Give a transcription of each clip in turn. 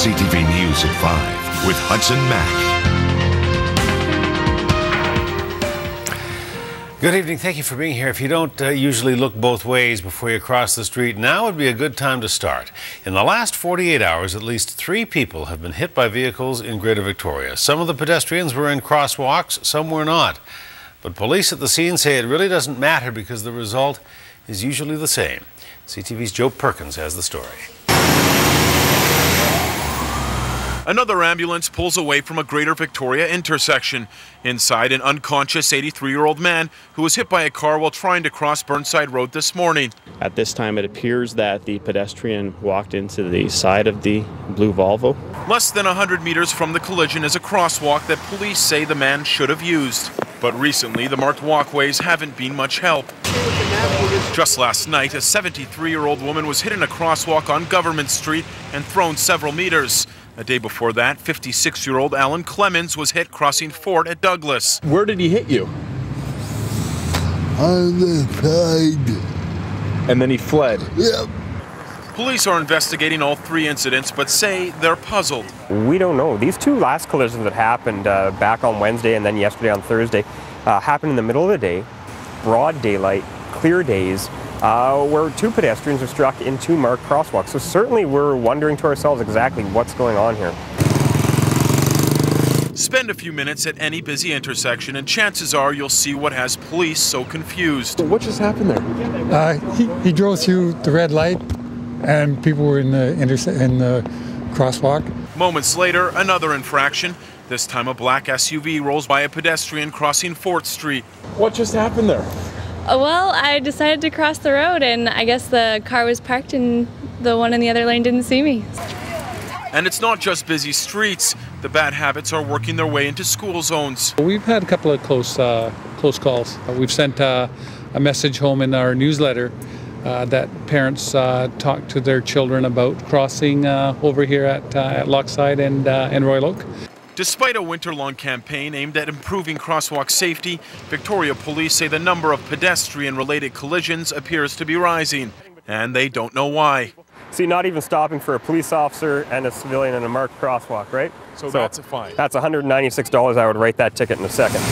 CTV News at 5 with Hudson Mack. Good evening. Thank you for being here. If you don't uh, usually look both ways before you cross the street, now would be a good time to start. In the last 48 hours, at least three people have been hit by vehicles in Greater Victoria. Some of the pedestrians were in crosswalks, some were not. But police at the scene say it really doesn't matter because the result is usually the same. CTV's Joe Perkins has the story. Another ambulance pulls away from a Greater Victoria intersection. Inside, an unconscious 83 year old man who was hit by a car while trying to cross Burnside Road this morning. At this time, it appears that the pedestrian walked into the side of the blue Volvo. Less than 100 meters from the collision is a crosswalk that police say the man should have used. But recently, the marked walkways haven't been much help. Just last night, a 73 year old woman was hit in a crosswalk on Government Street and thrown several meters. A day before that, 56 year old Alan Clemens was hit crossing Fort at Douglas. Where did he hit you? On the side. And then he fled. Yep. Police are investigating all three incidents, but say they're puzzled. We don't know. These two last collisions that happened uh, back on Wednesday and then yesterday on Thursday uh, happened in the middle of the day, broad daylight, clear days, uh, where two pedestrians were struck in two marked crosswalks. So certainly we're wondering to ourselves exactly what's going on here. Spend a few minutes at any busy intersection, and chances are you'll see what has police so confused. What just happened there? Uh, he, he drove through the red light, and people were in the interse- in the crosswalk. Moments later, another infraction. This time, a black SUV rolls by a pedestrian crossing 4th Street. What just happened there? Uh, Well, I decided to cross the road, and I guess the car was parked, and the one in the other lane didn't see me. And it's not just busy streets. The bad habits are working their way into school zones. We've had a couple of close uh, close calls. Uh, we've sent uh, a message home in our newsletter uh, that parents uh, talk to their children about crossing uh, over here at uh, at Lochside and uh, and Royal Oak. Despite a winter long campaign aimed at improving crosswalk safety, Victoria police say the number of pedestrian related collisions appears to be rising. And they don't know why. See, not even stopping for a police officer and a civilian in a marked crosswalk, right? So, that's a fine. That's $196. I would write that ticket in a second.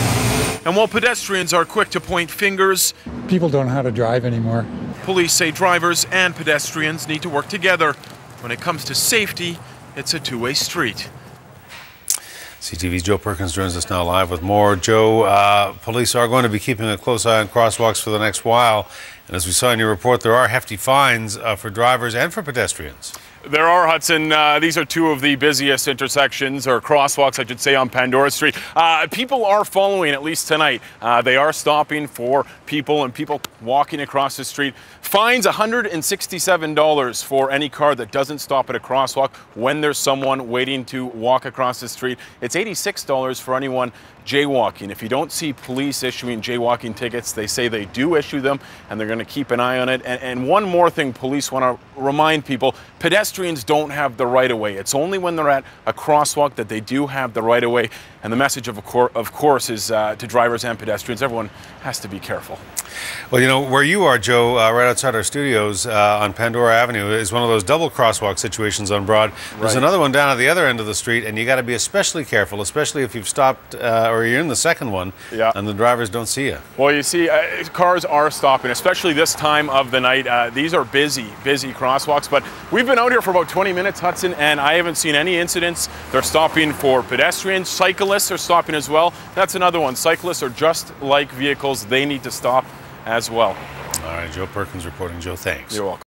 And while pedestrians are quick to point fingers, People don't know how to drive anymore. police say drivers and pedestrians need to work together. When it comes to safety, it's a two way street. CTV's Joe Perkins joins us now live with more. Joe, uh, police are going to be keeping a close eye on crosswalks for the next while. And as we saw in your report, there are hefty fines uh, for drivers and for pedestrians. There are, Hudson. Uh, these are two of the busiest intersections, or crosswalks, I should say, on Pandora Street. Uh, people are following, at least tonight. Uh, they are stopping for people and people walking across the street. Fines $167 for any car that doesn't stop at a crosswalk when there's someone waiting to walk across the street. It's $86 for anyone jaywalking. If you don't see police issuing jaywalking tickets, they say they do issue them and they're going to keep an eye on it. And, and one more thing police want to remind people pedestrians don't have the right of way. It's only when they're at a crosswalk that they do have the right of way. And the message, of, cour- of course, is uh, to drivers and pedestrians everyone has to be careful. Well, you know, where you are, Joe, uh, right outside our studios uh, on Pandora Avenue, is one of those double crosswalk situations on Broad. There's Right. another one down at the other end of the street, and you got to be especially careful, especially if you've stopped uh, or you're in the second one Yeah. and the drivers don't see you. Well, you see, uh, cars are stopping, especially this time of the night. Uh, these are busy, busy crosswalks. But we've been out here for about 20 minutes, Hudson, and I haven't seen any incidents. They're stopping for pedestrians. Cyclists are stopping as well. That's another one. Cyclists are just like vehicles, they need to stop as well. All right, Joe Perkins reporting. Joe, thanks. You're welcome.